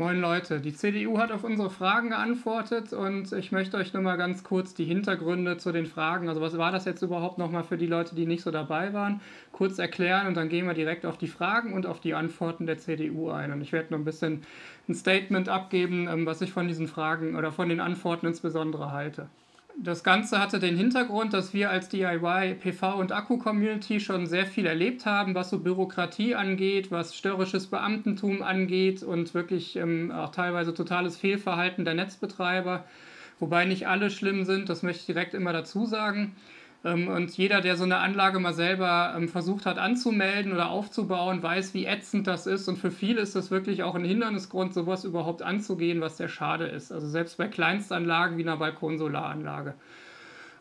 Moin Leute, die CDU hat auf unsere Fragen geantwortet und ich möchte euch nur mal ganz kurz die Hintergründe zu den Fragen, also was war das jetzt überhaupt nochmal für die Leute, die nicht so dabei waren, kurz erklären und dann gehen wir direkt auf die Fragen und auf die Antworten der CDU ein. Und ich werde noch ein bisschen ein Statement abgeben, ähm, was ich von diesen Fragen oder von den Antworten insbesondere halte das Ganze hatte den Hintergrund, dass wir als DIY, PV und Akku-Community schon sehr viel erlebt haben, was so Bürokratie angeht, was störrisches Beamtentum angeht und wirklich ähm, auch teilweise totales Fehlverhalten der Netzbetreiber. Wobei nicht alle schlimm sind, das möchte ich direkt immer dazu sagen. Ähm, und jeder, der so eine Anlage mal selber ähm, versucht hat anzumelden oder aufzubauen, weiß, wie ätzend das ist. Und für viele ist das wirklich auch ein Hindernisgrund, sowas überhaupt anzugehen, was sehr schade ist. Also selbst bei Kleinstanlagen wie einer Balkonsolaranlage.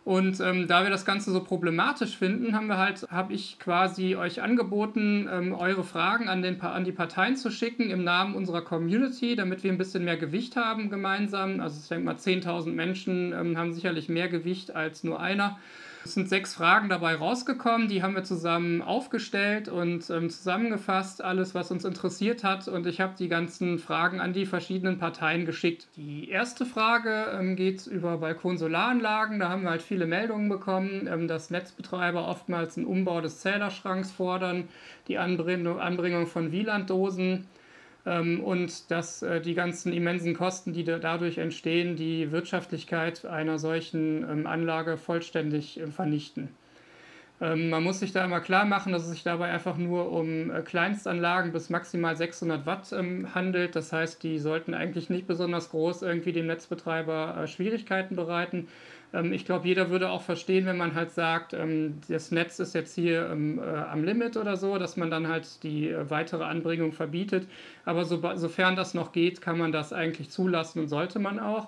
Und ähm, da wir das Ganze so problematisch finden, haben wir halt, habe ich quasi euch angeboten, ähm, eure Fragen an, den, an die Parteien zu schicken im Namen unserer Community, damit wir ein bisschen mehr Gewicht haben gemeinsam. Also ich denke mal, 10.000 Menschen ähm, haben sicherlich mehr Gewicht als nur einer. Es sind sechs Fragen dabei rausgekommen, die haben wir zusammen aufgestellt und ähm, zusammengefasst, alles, was uns interessiert hat. Und ich habe die ganzen Fragen an die verschiedenen Parteien geschickt. Die erste Frage ähm, geht über Balkonsolaranlagen. Da haben wir halt viele Meldungen bekommen, ähm, dass Netzbetreiber oftmals einen Umbau des Zählerschranks fordern, die Anbringung, Anbringung von Wielanddosen ähm, und dass äh, die ganzen immensen Kosten, die dadurch entstehen, die Wirtschaftlichkeit einer solchen ähm, Anlage vollständig äh, vernichten. Ähm, man muss sich da immer klar machen, dass es sich dabei einfach nur um äh, Kleinstanlagen bis maximal 600 Watt handelt. Das heißt, die sollten eigentlich nicht besonders groß irgendwie dem Netzbetreiber Schwierigkeiten bereiten. Ähm, ich glaube, jeder würde auch verstehen, wenn man halt sagt, ähm, das Netz ist jetzt hier ähm, äh, am Limit oder so, dass man dann halt die äh, weitere Anbringung verbietet. Aber so, sofern das noch geht, kann man das eigentlich zulassen und sollte man auch.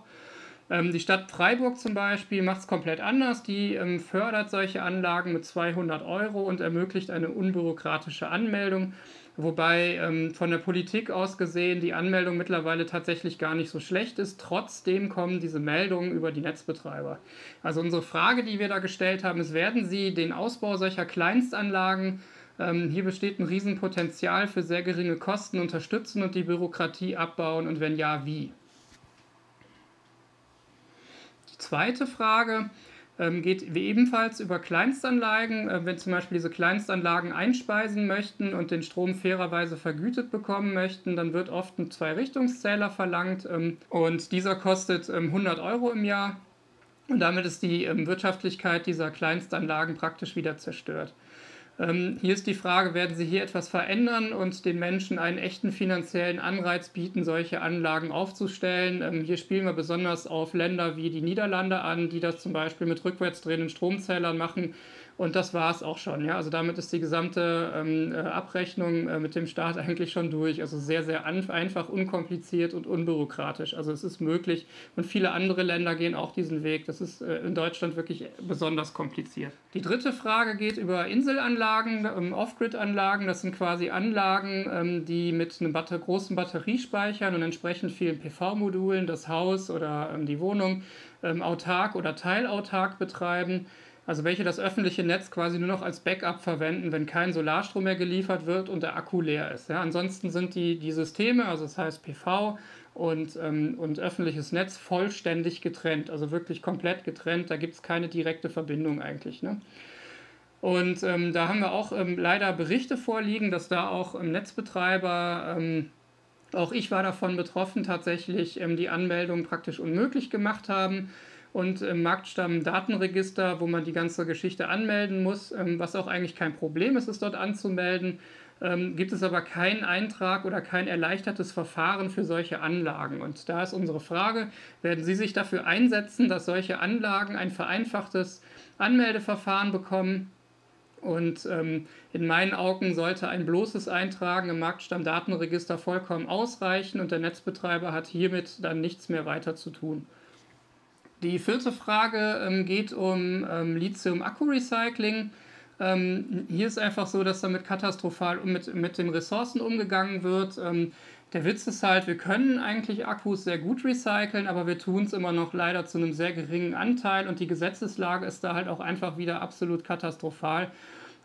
Die Stadt Freiburg zum Beispiel macht es komplett anders. Die fördert solche Anlagen mit 200 Euro und ermöglicht eine unbürokratische Anmeldung. Wobei ähm, von der Politik aus gesehen die Anmeldung mittlerweile tatsächlich gar nicht so schlecht ist. Trotzdem kommen diese Meldungen über die Netzbetreiber. Also unsere Frage, die wir da gestellt haben, ist, werden Sie den Ausbau solcher Kleinstanlagen, ähm, hier besteht ein Riesenpotenzial für sehr geringe Kosten, unterstützen und die Bürokratie abbauen und wenn ja, wie? Die zweite Frage, ähm, geht ebenfalls über Kleinstanlagen. Äh, wenn zum Beispiel diese Kleinstanlagen einspeisen möchten und den Strom fairerweise vergütet bekommen möchten, dann wird oft ein Zwei-Richtungszähler verlangt ähm, und dieser kostet ähm, 100 Euro im Jahr. Und damit ist die ähm, Wirtschaftlichkeit dieser Kleinstanlagen praktisch wieder zerstört. Ähm, hier ist die Frage, werden Sie hier etwas verändern und den Menschen einen echten finanziellen Anreiz bieten, solche Anlagen aufzustellen? Ähm, hier spielen wir besonders auf Länder wie die Niederlande an, die das zum Beispiel mit rückwärtsdrehenden Stromzählern machen und das war es auch schon. Ja? Also damit ist die gesamte ähm, äh, Abrechnung äh, mit dem Staat eigentlich schon durch. Also sehr, sehr einfach, unkompliziert und unbürokratisch. Also es ist möglich. Und viele andere Länder gehen auch diesen Weg. Das ist äh, in Deutschland wirklich besonders kompliziert. Die dritte Frage geht über Inselanlagen, ähm, Off-Grid-Anlagen. Das sind quasi Anlagen, ähm, die mit einem Batter großen Batteriespeichern und entsprechend vielen PV-Modulen das Haus oder ähm, die Wohnung ähm, autark oder teilautark betreiben also welche das öffentliche Netz quasi nur noch als Backup verwenden, wenn kein Solarstrom mehr geliefert wird und der Akku leer ist. Ja, ansonsten sind die, die Systeme, also das heißt PV und, ähm, und öffentliches Netz, vollständig getrennt, also wirklich komplett getrennt. Da gibt es keine direkte Verbindung eigentlich. Ne? Und ähm, da haben wir auch ähm, leider Berichte vorliegen, dass da auch ähm, Netzbetreiber, ähm, auch ich war davon betroffen, tatsächlich ähm, die Anmeldung praktisch unmöglich gemacht haben und im Marktstamm-Datenregister, wo man die ganze Geschichte anmelden muss, ähm, was auch eigentlich kein Problem ist, es dort anzumelden. Ähm, gibt es aber keinen Eintrag oder kein erleichtertes Verfahren für solche Anlagen. Und da ist unsere Frage, werden Sie sich dafür einsetzen, dass solche Anlagen ein vereinfachtes Anmeldeverfahren bekommen? Und ähm, in meinen Augen sollte ein bloßes Eintragen im Marktstammdatenregister vollkommen ausreichen und der Netzbetreiber hat hiermit dann nichts mehr weiter zu tun. Die vierte Frage ähm, geht um ähm, Lithium-Akku-Recycling. Ähm, hier ist einfach so, dass damit katastrophal mit, mit den Ressourcen umgegangen wird. Ähm, der Witz ist halt, wir können eigentlich Akkus sehr gut recyceln, aber wir tun es immer noch leider zu einem sehr geringen Anteil und die Gesetzeslage ist da halt auch einfach wieder absolut katastrophal.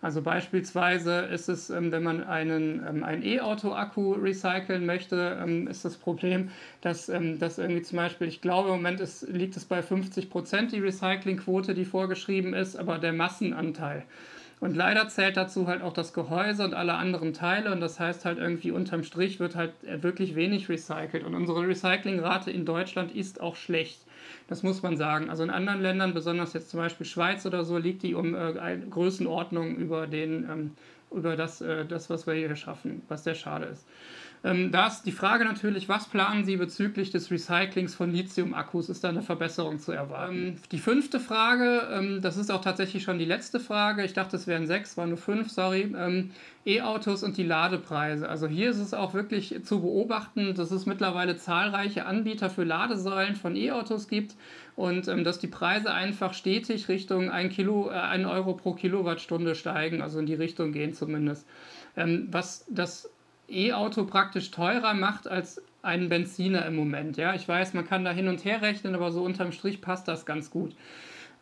Also beispielsweise ist es, ähm, wenn man einen, ähm, einen E-Auto-Akku recyceln möchte, ähm, ist das Problem, dass das irgendwie zum Beispiel, ich glaube im Moment ist, liegt es bei 50 Prozent die Recyclingquote, die vorgeschrieben ist, aber der Massenanteil. Und leider zählt dazu halt auch das Gehäuse und alle anderen Teile und das heißt halt irgendwie unterm Strich wird halt wirklich wenig recycelt und unsere Recyclingrate in Deutschland ist auch schlecht. Das muss man sagen. Also in anderen Ländern, besonders jetzt zum Beispiel Schweiz oder so, liegt die um äh, Größenordnung über, den, ähm, über das, äh, das, was wir hier schaffen, was sehr schade ist. Ähm, da ist die Frage natürlich, was planen Sie bezüglich des Recyclings von Lithium-Akkus? Ist da eine Verbesserung zu erwarten? Ähm, die fünfte Frage, ähm, das ist auch tatsächlich schon die letzte Frage. Ich dachte, es wären sechs, waren nur fünf, sorry. Ähm, E-Autos und die Ladepreise. Also hier ist es auch wirklich zu beobachten, dass es mittlerweile zahlreiche Anbieter für Ladesäulen von E-Autos gibt und ähm, dass die Preise einfach stetig Richtung 1, Kilo, äh, 1 Euro pro Kilowattstunde steigen, also in die Richtung gehen zumindest. Ähm, was das E-Auto praktisch teurer macht als einen Benziner im Moment. Ja, ich weiß, man kann da hin und her rechnen, aber so unterm Strich passt das ganz gut.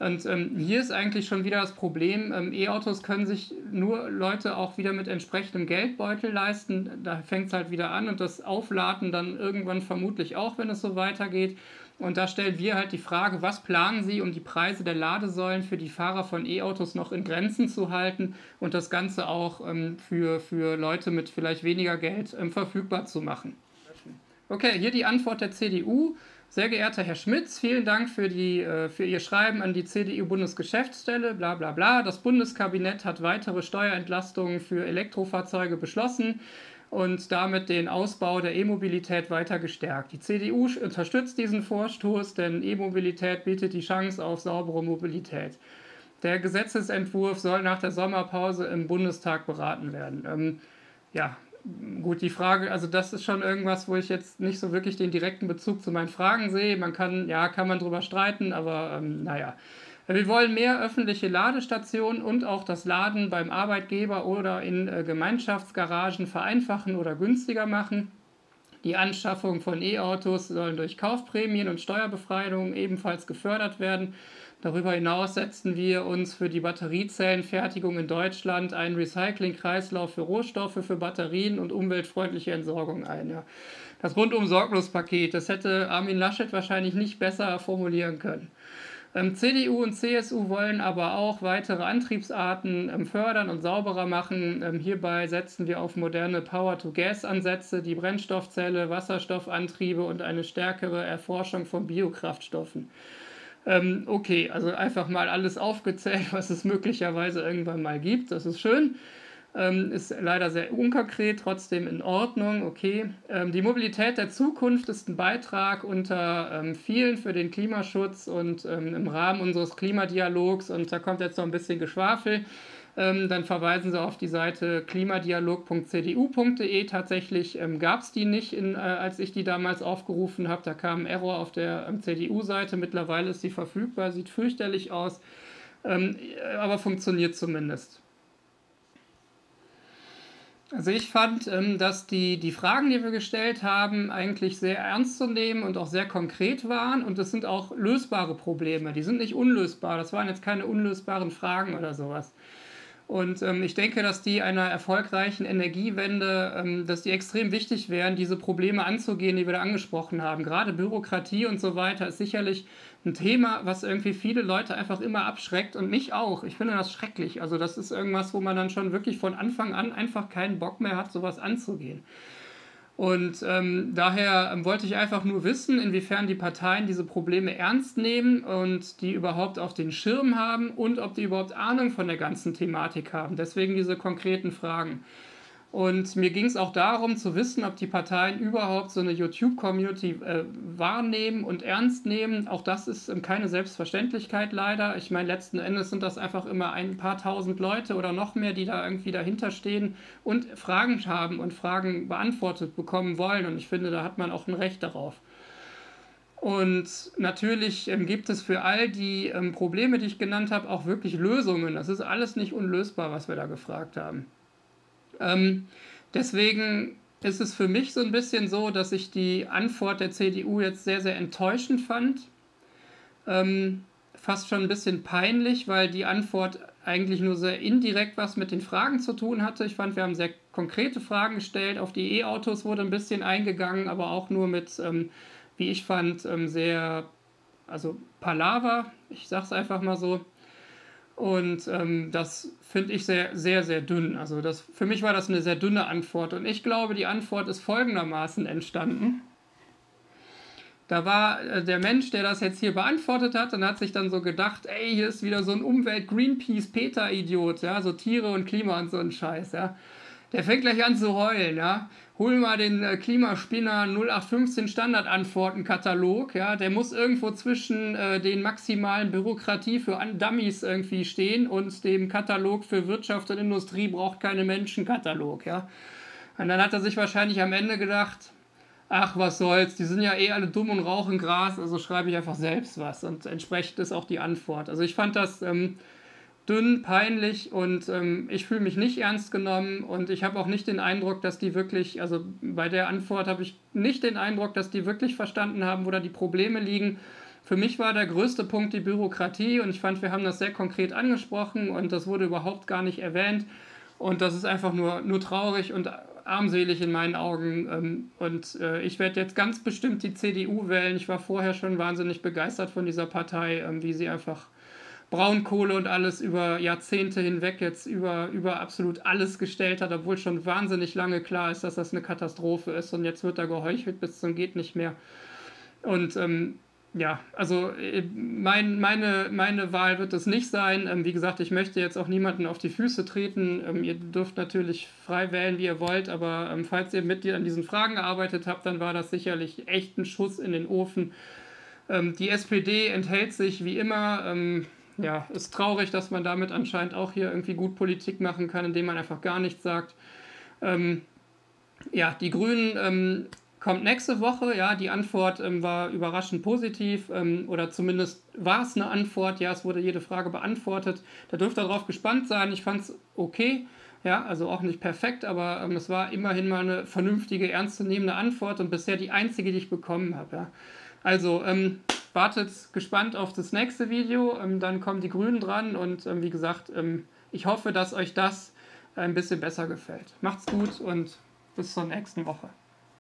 Und ähm, hier ist eigentlich schon wieder das Problem, ähm, E-Autos können sich nur Leute auch wieder mit entsprechendem Geldbeutel leisten. Da fängt es halt wieder an und das Aufladen dann irgendwann vermutlich auch, wenn es so weitergeht. Und da stellen wir halt die Frage, was planen Sie, um die Preise der Ladesäulen für die Fahrer von E-Autos noch in Grenzen zu halten und das Ganze auch ähm, für, für Leute mit vielleicht weniger Geld ähm, verfügbar zu machen? Okay, hier die Antwort der CDU. Sehr geehrter Herr Schmitz, vielen Dank für, die, äh, für Ihr Schreiben an die CDU-Bundesgeschäftsstelle, bla bla bla. Das Bundeskabinett hat weitere Steuerentlastungen für Elektrofahrzeuge beschlossen und damit den Ausbau der E-Mobilität weiter gestärkt. Die CDU unterstützt diesen Vorstoß, denn E-Mobilität bietet die Chance auf saubere Mobilität. Der Gesetzesentwurf soll nach der Sommerpause im Bundestag beraten werden. Ähm, ja, gut, die Frage, also das ist schon irgendwas, wo ich jetzt nicht so wirklich den direkten Bezug zu meinen Fragen sehe. Man kann, ja, kann man drüber streiten, aber ähm, naja. Wir wollen mehr öffentliche Ladestationen und auch das Laden beim Arbeitgeber oder in äh, Gemeinschaftsgaragen vereinfachen oder günstiger machen. Die Anschaffung von E-Autos sollen durch Kaufprämien und Steuerbefreiungen ebenfalls gefördert werden. Darüber hinaus setzen wir uns für die Batteriezellenfertigung in Deutschland einen Recyclingkreislauf für Rohstoffe, für Batterien und umweltfreundliche Entsorgung ein. Ja. Das rundum sorglos Paket, das hätte Armin Laschet wahrscheinlich nicht besser formulieren können. Ähm, CDU und CSU wollen aber auch weitere Antriebsarten ähm, fördern und sauberer machen. Ähm, hierbei setzen wir auf moderne Power-to-Gas-Ansätze, die Brennstoffzelle, Wasserstoffantriebe und eine stärkere Erforschung von Biokraftstoffen. Ähm, okay, also einfach mal alles aufgezählt, was es möglicherweise irgendwann mal gibt. Das ist schön. Ähm, ist leider sehr unkonkret, trotzdem in Ordnung, okay. Ähm, die Mobilität der Zukunft ist ein Beitrag unter ähm, vielen für den Klimaschutz und ähm, im Rahmen unseres Klimadialogs und da kommt jetzt noch ein bisschen Geschwafel. Ähm, dann verweisen Sie auf die Seite klimadialog.cdu.de. Tatsächlich ähm, gab es die nicht, in, äh, als ich die damals aufgerufen habe. Da kam ein Error auf der CDU-Seite. Mittlerweile ist sie verfügbar, sieht fürchterlich aus, aber funktioniert zumindest. Also ich fand, ähm, dass die, die Fragen, die wir gestellt haben, eigentlich sehr ernst zu nehmen und auch sehr konkret waren. Und das sind auch lösbare Probleme. Die sind nicht unlösbar. Das waren jetzt keine unlösbaren Fragen oder sowas. Und ähm, ich denke, dass die einer erfolgreichen Energiewende, ähm, dass die extrem wichtig wären, diese Probleme anzugehen, die wir da angesprochen haben. Gerade Bürokratie und so weiter ist sicherlich ein Thema, was irgendwie viele Leute einfach immer abschreckt und mich auch. Ich finde das schrecklich. Also das ist irgendwas, wo man dann schon wirklich von Anfang an einfach keinen Bock mehr hat, sowas anzugehen. Und ähm, daher ähm, wollte ich einfach nur wissen, inwiefern die Parteien diese Probleme ernst nehmen und die überhaupt auf den Schirm haben und ob die überhaupt Ahnung von der ganzen Thematik haben. Deswegen diese konkreten Fragen. Und mir ging es auch darum zu wissen, ob die Parteien überhaupt so eine YouTube-Community äh, wahrnehmen und ernst nehmen. Auch das ist ähm, keine Selbstverständlichkeit leider. Ich meine, letzten Endes sind das einfach immer ein paar tausend Leute oder noch mehr, die da irgendwie dahinter stehen und Fragen haben und Fragen beantwortet bekommen wollen. Und ich finde, da hat man auch ein Recht darauf. Und natürlich ähm, gibt es für all die ähm, Probleme, die ich genannt habe, auch wirklich Lösungen. Das ist alles nicht unlösbar, was wir da gefragt haben. Ähm, deswegen ist es für mich so ein bisschen so, dass ich die Antwort der CDU jetzt sehr, sehr enttäuschend fand. Ähm, fast schon ein bisschen peinlich, weil die Antwort eigentlich nur sehr indirekt was mit den Fragen zu tun hatte. Ich fand, wir haben sehr konkrete Fragen gestellt. Auf die E-Autos wurde ein bisschen eingegangen, aber auch nur mit, ähm, wie ich fand, ähm, sehr, also Palaver. Ich sag's einfach mal so. Und ähm, das finde ich sehr, sehr, sehr dünn. Also das, für mich war das eine sehr dünne Antwort. Und ich glaube, die Antwort ist folgendermaßen entstanden. Da war äh, der Mensch, der das jetzt hier beantwortet hat, und hat sich dann so gedacht, ey, hier ist wieder so ein Umwelt-Greenpeace-Peter-Idiot, ja, so Tiere und Klima und so ein Scheiß, ja. Der fängt gleich an zu heulen, ja. Hol mal den äh, Klimaspinner 0815 Standardantworten-Katalog, ja. Der muss irgendwo zwischen äh, den maximalen Bürokratie für Dummies irgendwie stehen und dem Katalog für Wirtschaft und Industrie braucht keine Menschen-Katalog, ja. Und dann hat er sich wahrscheinlich am Ende gedacht, ach, was soll's, die sind ja eh alle dumm und rauchen Gras, also schreibe ich einfach selbst was. Und entsprechend ist auch die Antwort. Also ich fand das ähm, dünn, peinlich und ähm, ich fühle mich nicht ernst genommen und ich habe auch nicht den Eindruck, dass die wirklich, also bei der Antwort habe ich nicht den Eindruck, dass die wirklich verstanden haben, wo da die Probleme liegen. Für mich war der größte Punkt die Bürokratie und ich fand, wir haben das sehr konkret angesprochen und das wurde überhaupt gar nicht erwähnt. Und das ist einfach nur, nur traurig und armselig in meinen Augen. Ähm, und äh, ich werde jetzt ganz bestimmt die CDU wählen. Ich war vorher schon wahnsinnig begeistert von dieser Partei, ähm, wie sie einfach Braunkohle und alles über Jahrzehnte hinweg jetzt über, über absolut alles gestellt hat, obwohl schon wahnsinnig lange klar ist, dass das eine Katastrophe ist. Und jetzt wird da geheuchelt bis zum geht nicht mehr. Und ähm, ja, also äh, mein, meine, meine Wahl wird es nicht sein. Ähm, wie gesagt, ich möchte jetzt auch niemanden auf die Füße treten. Ähm, ihr dürft natürlich frei wählen, wie ihr wollt, aber ähm, falls ihr mit an diesen Fragen gearbeitet habt, dann war das sicherlich echt ein Schuss in den Ofen. Ähm, die SPD enthält sich wie immer. Ähm, ja, ist traurig, dass man damit anscheinend auch hier irgendwie gut Politik machen kann, indem man einfach gar nichts sagt. Ähm, ja, die Grünen kommt nächste Woche. Ja, die Antwort ähm, war überraschend positiv ähm, oder zumindest war es eine Antwort. Ja, es wurde jede Frage beantwortet. Da dürft ihr drauf gespannt sein. Ich fand es okay. Ja, also auch nicht perfekt, aber ähm, es war immerhin mal eine vernünftige, ernstzunehmende Antwort und bisher die einzige, die ich bekommen habe. Ja. Also ähm, wartet gespannt auf das nächste Video. Ähm, dann kommen die Grünen dran und ähm, wie gesagt, ich hoffe, dass euch das ein bisschen besser gefällt. Macht's gut und bis zur nächsten Woche.